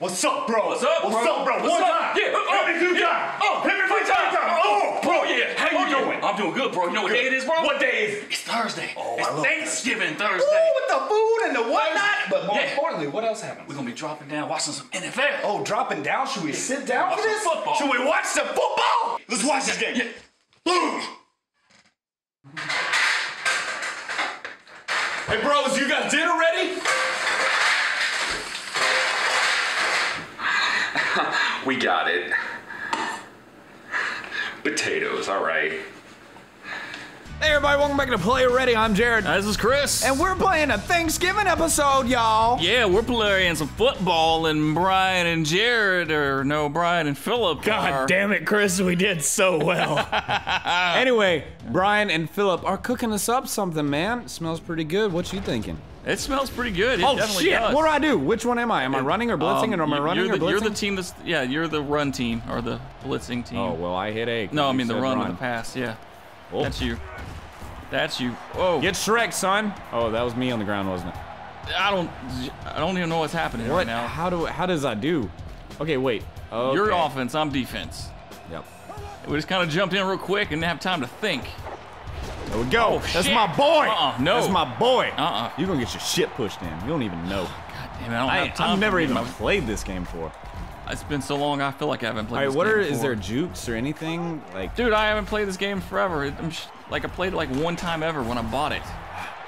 What's up, bro? What's up, bro? What's up, bro? What's One up? time. Yeah, uh, uh, oh, Hit me two yeah. times. Oh, Hit me three time. times. Oh, bro, oh, yeah. How oh, you doing? doing? I'm doing good, bro. You know what day it is, bro? What day is it? It's Thursday. Oh, it's I love Thanksgiving Ooh, Thursday. with the food and the whatnot. But more Yeah. importantly, what else happens? We're gonna be dropping down, watching some NFL. Oh, dropping down. Should we sit down Watch for this? football. Should we watch some football? Let's watch this game. Yeah. Hey, bros, you got dinner ready? We got it. Potatoes, all right. Hey everybody, welcome back to Player Ready. I'm Jared. This is Chris. And we're playing a Thanksgiving episode, y'all. yeah, we're playing some football, and Bryan and Jared, or no, Bryan and Philip. are- God damn it, Chris, we did so well. Anyway, Bryan and Philip are cooking us up something, man. smells pretty good. What you thinking? It smells pretty good. It oh definitely shit! does. What do I do? Which one am I? Am I running or blitzing? Um, or am I running you're or the, blitzing? You're the team that's yeah. You're the run team or the blitzing team. Oh well, I hit A. no, I mean the said run, or the pass. Yeah, Oh. that's you. That's you. Oh, Get Shrek, son. Oh, that was me on the ground, wasn't it? I don't. I don't even know what's happening What? right now. How do? How does I do? Okay, wait. Okay. You're offense. I'm defense. Yep. We just kind of jumped in real quick and didn't have time to think. There we go. Oh, That's shit. my boy. Uh-uh, no. That's my boy. Uh-uh. You're gonna get your shit pushed in. You don't even know. God damn it! I don't I, have time. I've never even played this game before. It's been so long. I feel like I haven't played. All right, this what game are? Is there jukes or anything? Like, Dude, I haven't played this game forever. I'm sh- like I played it like one time ever when I bought it.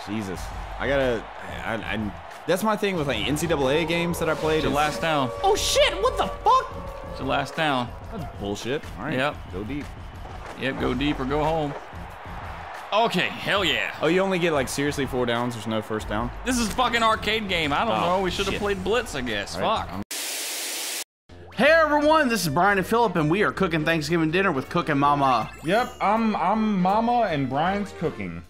Jesus, I gotta. I, I, that's my thing with like NCAA games that I played. It's your is- last down. Oh shit! What the fuck? It's your last down. That's bullshit. All right. Yep. Go deep. Yep, go deep or go home. Okay, hell yeah. Oh, you only get like seriously four downs. There's no first down. This is a fucking arcade game. I don't Oh, know. We should have shit. played Blitz, I guess. All right, Fuck. I'm- hey everyone, this is Bryan and Philip, and we are cooking Thanksgiving dinner with Cooking Mama. Yep, I'm I'm Mama and Bryan's cooking.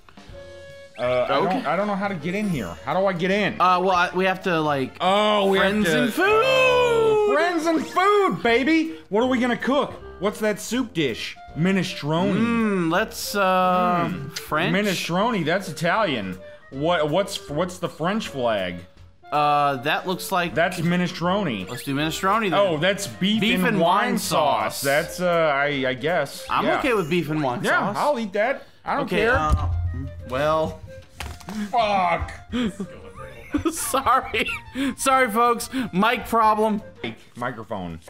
Uh, I don't I don't know how to get in here. How do I get in? Uh, well, I, we have to like oh, we friends have to, and food. Oh, friends and food, baby. What are we gonna cook? What's that soup dish? Minestrone. Hmm, let's uh, French. Minestrone. That's Italian. What what's what's the French flag? Uh, that looks like That's minestrone. Let's do minestrone. Then. Oh, that's beef, Beef and, and wine, wine sauce. sauce. That's uh, I I guess. I'm yeah. okay with beef and wine Yeah, sauce. I'll eat that. I don't okay. care. Uh, well, Fuck. sorry, sorry, folks. Mic problem. Microphone.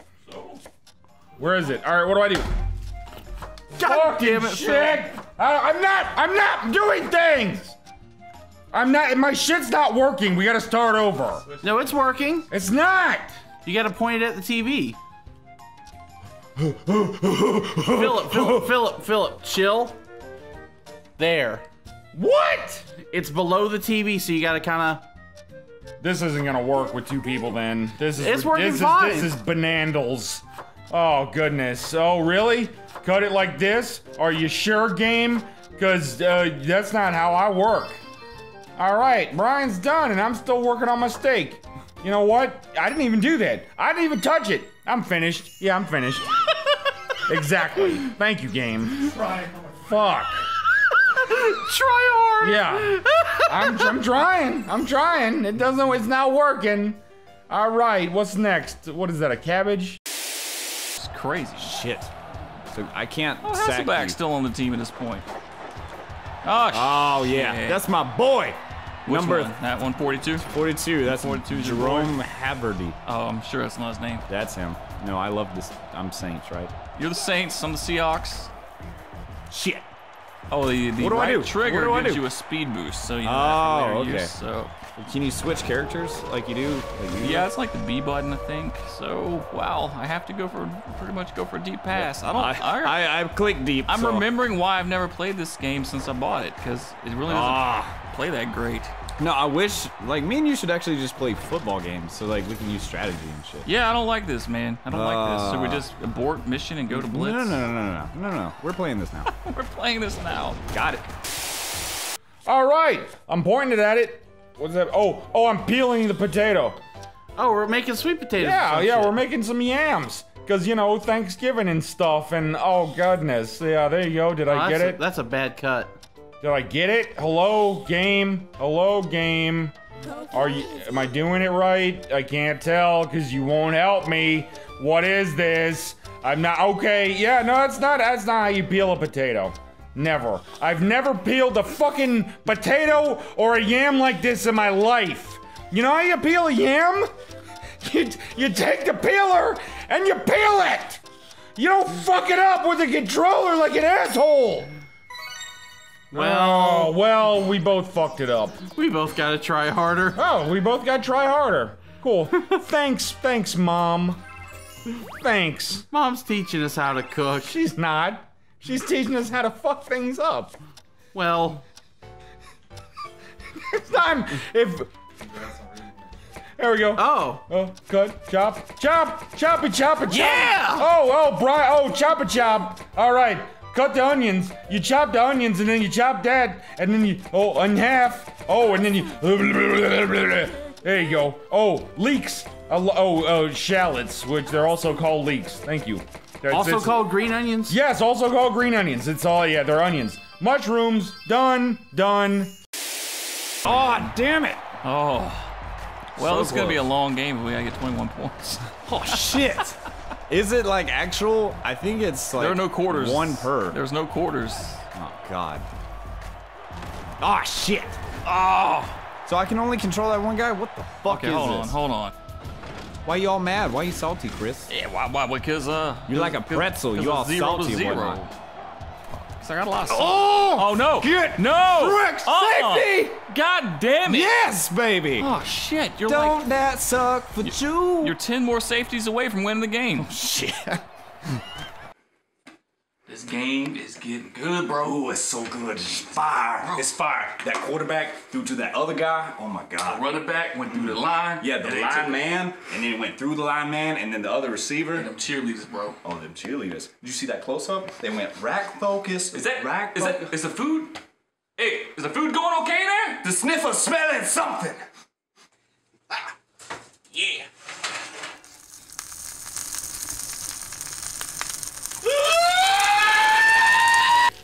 Where is it? All right, what do I do? God damn it, shit! I, I'm not. I'm not doing things. I'm not. My shit's not working. We gotta start over. No, it's working. It's not. You gotta point it at the TV. Philip, Philip, Philip, Philip, chill. There. What? It's below the TV, so you gotta kind of. This isn't gonna work with two people. Then this is. It's working this fine. Is, this is banandals. Oh goodness. Oh really? Cut it like this? Are you sure, game? Cause uh, that's not how I work. All right, Bryan's done, and I'm still working on my steak. You know what? I didn't even do that. I didn't even touch it. I'm finished. Yeah, I'm finished. exactly. Thank you, game. Fuck. Try hard. Yeah. I'm, I'm trying. I'm trying. It doesn't. It's not working. All right. What's next? What is that? A cabbage? It's crazy. Shit. So I can't Oh, sack Hasselbeck's you. still on the team at this point. Oh, Oh yeah, that's my boy. Which number one? That 142? 42. That's 42. Jerome Haverty. Oh, I'm sure that's not his name. That's him. No, I love this. I'm Saints, right? You're the Saints. I'm the Seahawks. Shit. Oh, the, the What do I right do? trigger do gives do? you a speed boost, so you know Oh, okay. use, so Can you switch characters like you do? Like you yeah, it's like the B button, I think. So wow, I have to go for pretty much go for a deep pass. I don't. I, I, I, I click deep. I'm so- remembering why I've never played this game since I bought it because it really doesn't Ah. Play that great. No, I wish like me and you should actually just play football games so like we can use strategy and shit. Yeah, I don't like this, man. I don't like this. So we Uh, just abort mission and go to No, blitz. no, no, no, no, no, no, no. We're playing this now. We're playing this now. Got it. All right. I'm pointing at it. What's that? Oh, oh, I'm peeling the potato. Oh, we're making sweet potatoes. Yeah, yeah, shit. we're making some yams. Cause you know Thanksgiving and stuff, and oh goodness, yeah, there you go. Did Oh, I get a- it? that's a bad cut. Did I get it? Hello, game. Hello, game. Are you? Am I doing it right? I can't tell because you won't help me. What is this? I'm not okay. Yeah, no, that's not. That's not how you peel a potato. Never. I've never peeled a fucking potato or a yam like this in my life. You know how you peel a yam? You, you take the peeler and you peel it. You don't fuck it up with a controller like an asshole. Well, Oh, well, we both fucked it up. we both gotta try harder. Oh, we both got to try harder. Cool. thanks, thanks, mom. Thanks. Mom's teaching us how to cook. She's not. She's teaching us how to fuck things up. Well, It's time. If. There we go. oh, Oh, cut, chop, chop, choppy, chop, chop. Yeah! Oh, oh, Bryan. Oh, chop a chop. All right. Cut the onions. You chop the onions, and then you chop that, and then you oh in half. Oh, and then you. There you go. Oh, leeks. Lo- oh, uh, shallots, which they're also called leeks. Thank you. That's- also it's- called green onions. Yes, also called green onions. It's all yeah, they're onions. Mushrooms. Done. Done. Oh, damn it. Oh. Well, So this is gonna be a long game if we gotta get 21 points. Oh, shit. Is it like actual? I think it's like there are no quarters. One per. There's no quarters. Oh God. Oh shit. Oh. So I can only control that one guy? What the fuck Okay, is hold this? Hold on, hold on. Why you all mad? Why you salty, Chris? Yeah, why? Why? Because uh, You're like a pretzel. You all zero salty to and zero. Whatnot. 'Cause I got a lot of salt. Oh! Oh no! Get no! wrecked. Uh-uh. Safety! God damn it! Yes, baby. Oh shit! You're Don't like that suck for you? you're 10 more safeties away from winning the game. Oh, shit. This game is getting good, bro. Oh, it's so good. It's fire. It's fire. That quarterback threw to that other guy. Oh my God. The running back went through the mm. line. Yeah, the line man, and then it went through the line man, and then the other receiver. Them cheerleaders, bro. Oh, them cheerleaders. Did you see that close up? They went rack focus. Is that rack is focus. that is the food? Hey, is the food going okay there? the sniffer smelling something?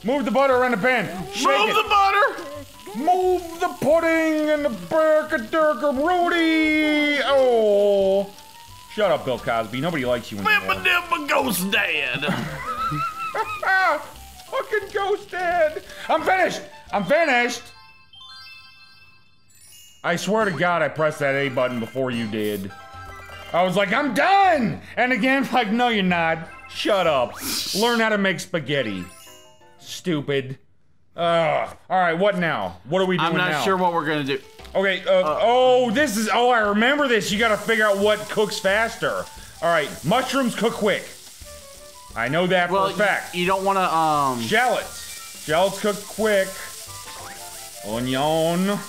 Move the butter around the pan. Shake Move it. the butter. Move the pudding and the burka Rudy. Oh. Shut up, Bill Cosby. Nobody likes you anymore. Dippa Ghost Dad. Fucking ghost dad. I'm finished. I'm finished. I swear to God, I pressed that A button before you did. I was like, I'm done. And again, like, no, you're not. Shut up. Learn how to make spaghetti. Stupid. Ugh. All right, what now? What are we doing I'm not now? sure what we're gonna do. Okay, uh, oh, this is, oh, I remember this. You gotta figure out what cooks faster. All right, mushrooms cook quick. I know that Well, for a fact. you don't want to um. Shallots. Shallots cook quick. Onion.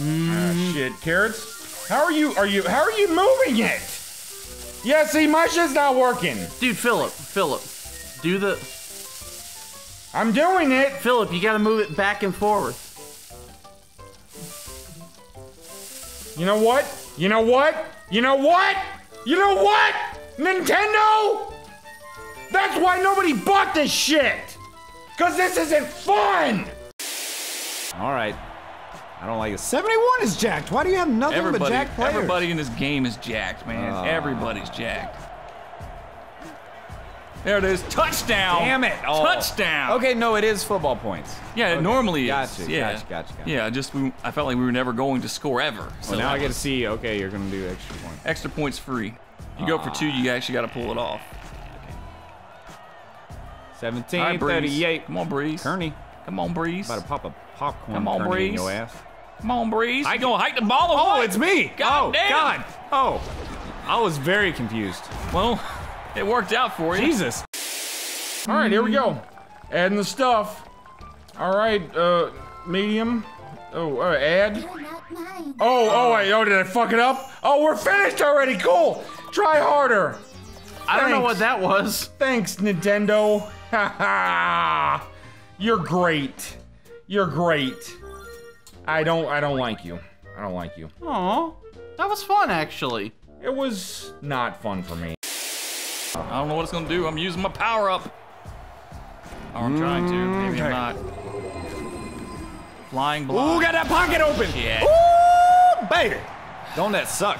Ah, shit. Carrots? How are you, are you, how are you moving it? Yeah, see, my shit's not working. Dude, Philip, Philip, do the I'm doing it. Philip. You gotta move it back and forward. You know what? You know what? You know what? You know what? Nintendo? That's why nobody bought this shit! Cause this isn't fun! All right. I don't like it. 71 is jacked. Why do you have nothing but jacked players? everybody in this game is jacked, man. Ah. Everybody's jacked. There it is. Touchdown. Damn it. Oh. Touchdown. Okay, no, it is football points. Yeah, it Okay. normally is. Gotcha, yeah. gotcha, gotcha, gotcha. Yeah, just we, I felt like we were never going to score ever. So Well, now I get to see, okay, you're going to do extra points. extra points free. You go for two, you actually got to pull it off. 17, All right, Brees. 38. Come on, Brees. Kearney. Come on, Brees. About to pop a popcorn Come on, Kearney in Brees. your ass. Come on, Brees. I gonna hike the ball or Oh, what? it's me. God oh, damn. God. Oh, I was very confused. Well, it worked out for you. Jesus. All right, here we go. Adding the stuff. All right, uh, medium. Oh, uh, add. Oh, oh, wait, oh, did I fuck it up? Oh, we're finished already. Cool. Try harder. I don't know what that was. Thanks, Nintendo. Ha ha. You're great. You're great. I don't. I don't like you. I don't like you. Aw, that was fun actually. It was not fun for me. I don't know what it's gonna do. I'm using my power up. Or I'm trying to. Mm, Maybe I'm not. Flying blind. Ooh, got that pocket open. Yeah. Ooh, baby. Don't that suck?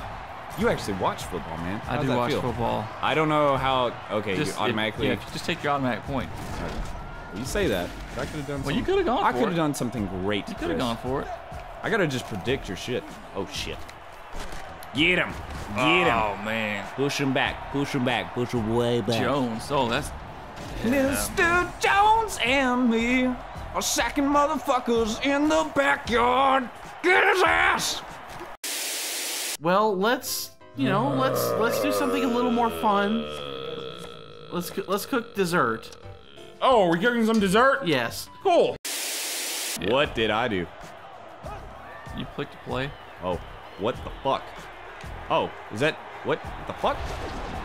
You actually watch football, man. I do watch feel? football. I don't know how. Okay, Just you automatically. It, yeah, just take your automatic point. You say that. I could have done. Well, you something- could have gone I could have done something great. You could have gone for it. I gotta just predict your shit. Oh shit. Get him. Get him. Oh man, Push him back. Push him back. Push him way back. Jones. Oh, that's Mr. Jones and me are sacking motherfuckers in the backyard. Get his ass. Well, let's you know let's let's do something a little more fun. Let's let's cook dessert. Oh, are we cooking some dessert? Yes. Cool. What did I do? you click to play. Oh, what the fuck? Oh, is that what the fuck?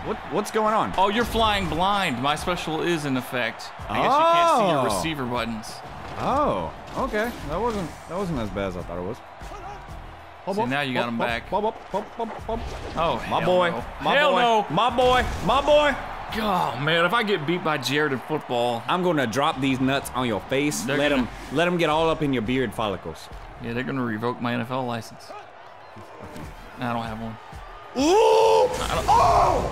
What what's going on? Oh, you're flying blind. My special is in effect. I guess you can't see your Oh. receiver buttons. Oh, okay. That wasn't that wasn't as bad as I thought it was. See, now you got him back. Oh, My boy, no. my hell boy, no. my boy, my boy. Oh man, if I get beat by Jared in football, I'm gonna drop these nuts on your face. Let gonna- them let them get all up in your beard follicles. yeah, they're gonna revoke my NFL license. I don't have one. Ooh!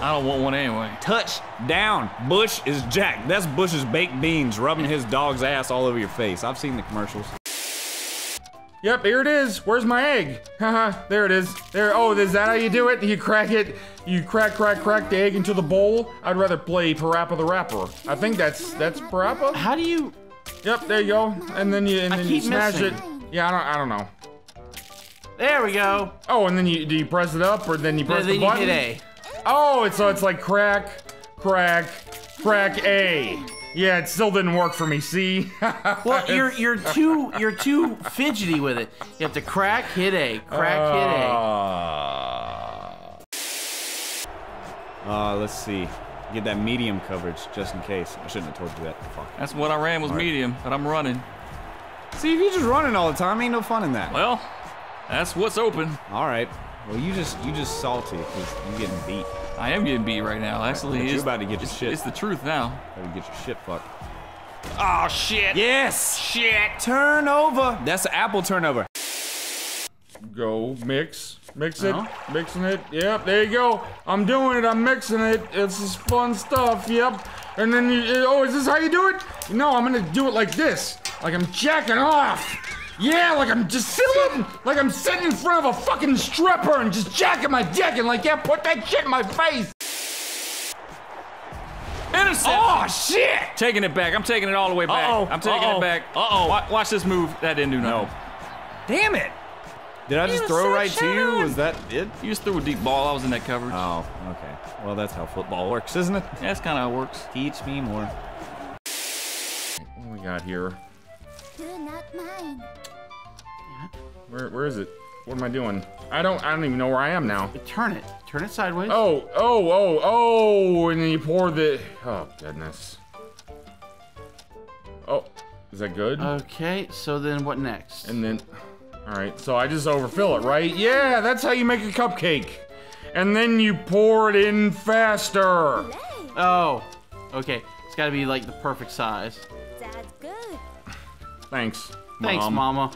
I don't want one anyway. Touch down. Bush is Jack. That's Bush's baked beans rubbing his dog's ass all over your face. I've seen the commercials. Yep, here it is. Where's my egg? Haha, there it is. There. Oh, is that how you do it? You crack it. You crack, crack, crack the egg into the bowl. I'd rather play Parappa the Rapper. I think that's that's Parappa. How do you? Yep, there you go. And then you and I then you smash missing. it. Yeah, I don't I don't know. There we go. Oh, and then you do you press it up or then you press then the you button? Oh, it's so it's like crack, crack, crack A. Yeah, it still didn't work for me. See? Well, you're you're too you're too fidgety with it. You have to crack, hit A, crack, hit A. Uh, let's see. Get that medium coverage just in case. I shouldn't have told you that. Fuck. That's what I ran was medium, but I'm running. See, if you're just running all the time, ain't no fun in that. Well, that's what's open. All right. Well, you just you just salty because you're getting beat. I am getting beat right now. Actually, But you're about to get your it's, shit. it's the truth now. I'm gonna get your shit fucked. Oh shit! Yes. Shit. Turnover. That's the apple turnover. Go mix, mix it, uh-huh. mixing it. Yep, there you go. I'm doing it. I'm mixing it. It's just fun stuff. Yep. And then you, oh, is this how you do it? No, I'm gonna do it like this, like I'm jacking off. Yeah, like I'm just sitting, like I'm sitting in front of a fucking stripper and just jacking my dick and like, yeah, put that shit in my face. Intercept! Oh shit. Taking it back. I'm taking it all the way back. Uh-oh, I'm taking uh-oh, it back. uh-oh. Watch, watch this move. That didn't do nothing. Damn it. Did I just throw right to you? Was that it? You just threw a deep ball. I was in that coverage. Oh, okay. Well, that's how football works, isn't it? Yeah, that's kind of how it works. Teach me more. What we got here? Where, where is it? What am I doing? I don't, I don't even know where I am now. Turn it. Turn it sideways. Oh, oh, oh, oh, and then you pour the, oh, goodness. Oh, is that good? Okay, so then what next? and then, all right, so I just overfill it, right? Yeah, that's how you make a cupcake. And then you pour it in faster. Oh, okay. It's got to be like the perfect size. That's good. Thanks, Thanks, Mom. Mama.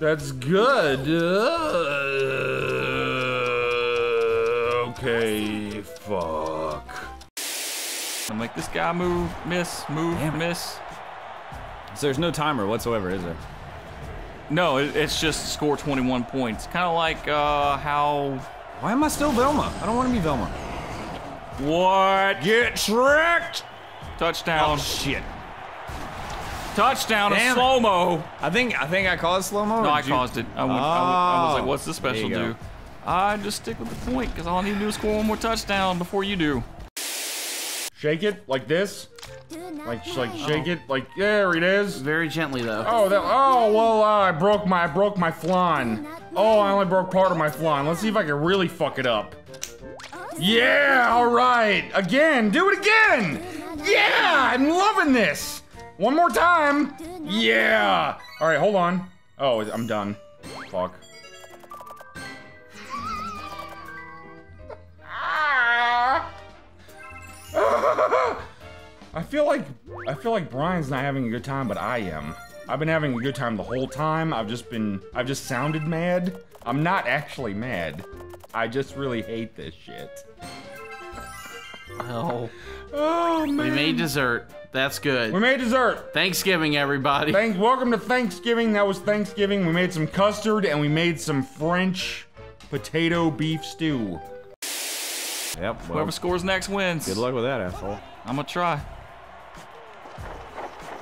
That's good. Uh, okay, fuck. I'm like, this guy move, miss, move, miss. So there's no timer whatsoever, is there? No, it, it's just score 21 points. Kind of like uh, how. Why am I still Velma? I don't want to be Velma. What? Get tricked! Touchdown. Oh shit! Touchdown in Damn it. slow mo. I think I think I caused slow mo. No, I caused it. I, went, I, went- I was like, what's the Oh, special you do? I just stick with the point because all I need to do is score one more touchdown before you do. Shake it like this, like like shake it, like there it is. Very gently though. Oh, that. Oh, well, uh, I broke my I broke my flan. Oh, I only broke part of my flan. Let's see if I can really fuck it up. Yeah, all right. Again, do it again. Yeah, I'm loving this. One more time. Yeah. All right, hold on. Oh, I'm done. Fuck. I feel like I feel like Bryan's not having a good time, but I am. I've been having a good time the whole time. I've just been, I've just sounded mad. I'm not actually mad. I just really hate this shit. Well, Oh man. we made dessert. That's good. We made dessert. Thanksgiving, everybody. Thank, welcome to Thanksgiving. That was Thanksgiving. We made some custard and we made some French potato beef stew. Yep. Well, Whoever scores next wins. good luck with that, asshole. I'm gonna try.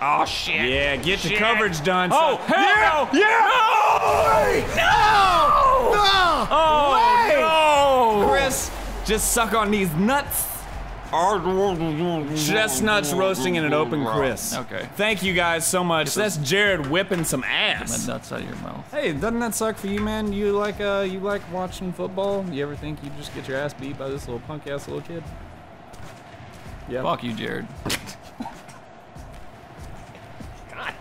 Oh shit. Yeah, get the coverage done. Oh, son. hell no! Yeah! No! No! Oh no! Chris, just suck on these nuts. Chestnuts roasting in an open Chris. Okay. Thank you guys so much. That's Jared whipping some My ass. nuts out of your mouth. Hey, doesn't that suck for you, man? You like uh, you like watching football? You ever think you just get your ass beat by this little punk ass little kid? Yeah. Fuck you, Jared. God.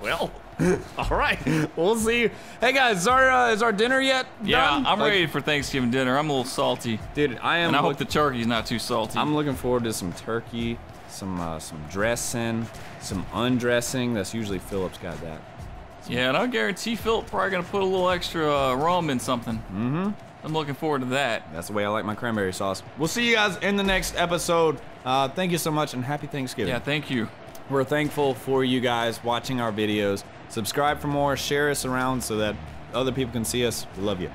well, all right. We'll see. Hey guys, is our uh, is our dinner yet? Yeah, done? I'm Like, ready for Thanksgiving dinner. I'm a little salty, dude. I am. and I hope the turkey's not too salty. I'm looking forward to some turkey, some uh, some dressing, some undressing. That's usually Philip's got that. yeah, and I guarantee Philip probably gonna put a little extra uh, rum in something. Mm-hmm. I'm looking forward to that. That's the way I like my cranberry sauce. We'll see you guys in the next episode. Uh, thank you so much and happy Thanksgiving. Yeah, thank you. We're thankful for you guys watching our videos. Subscribe for more, share us around so that other people can see us. We love you.